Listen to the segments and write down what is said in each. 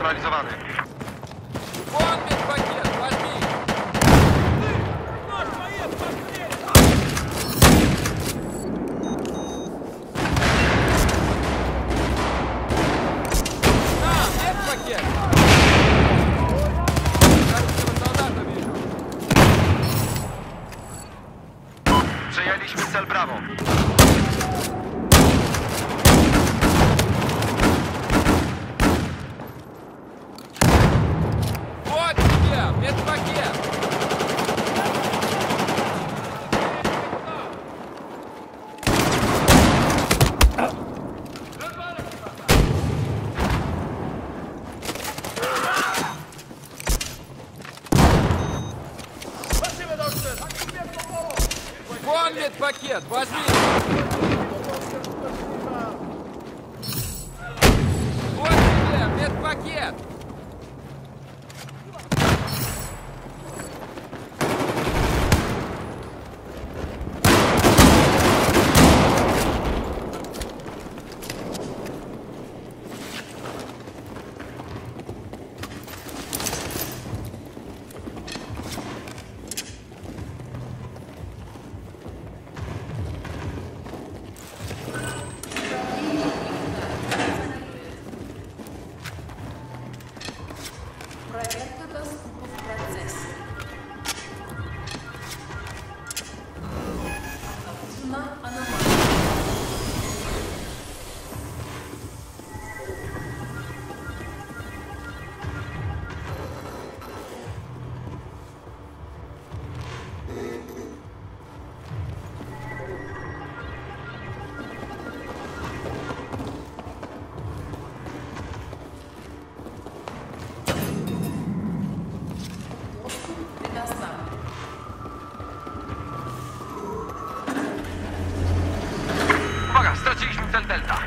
zneutralizowany. Przejęliśmy cel Bravo. Вон медпакет, возьми! first group Hotel Delta.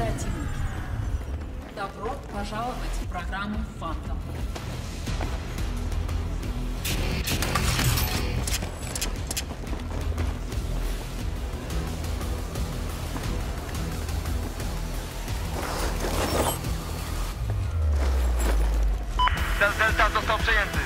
Оперативники. Добро пожаловать в программу «Фантом». Cel Delta został przejęty.